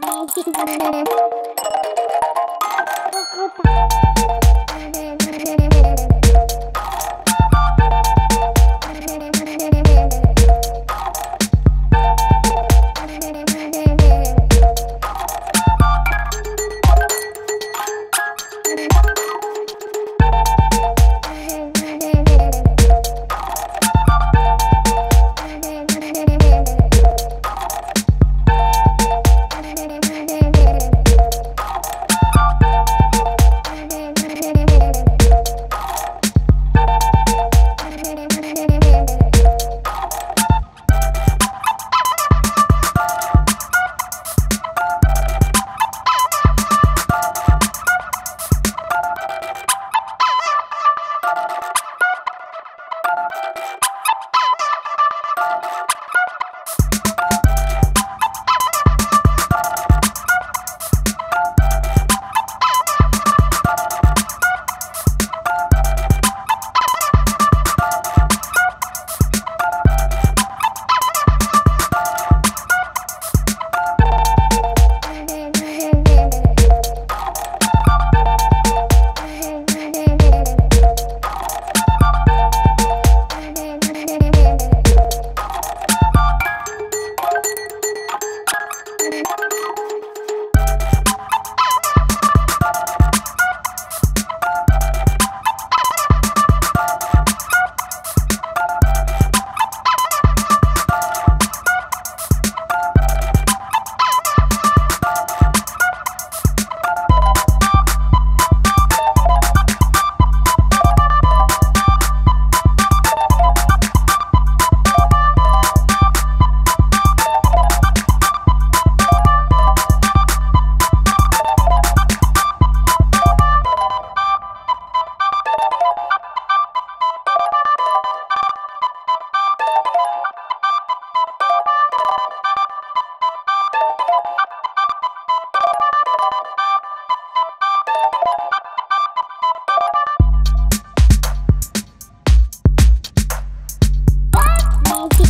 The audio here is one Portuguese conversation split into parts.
我我打。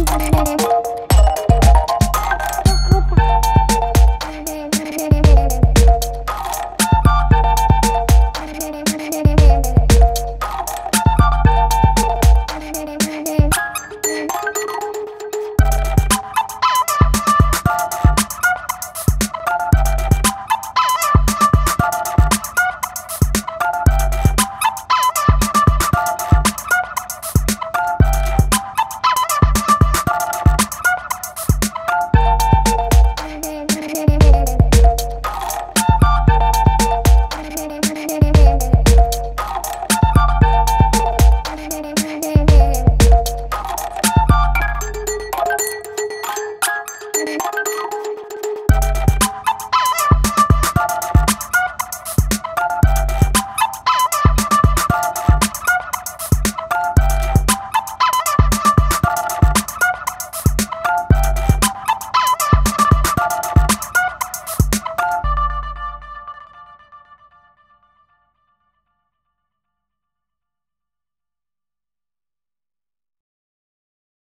Thank you.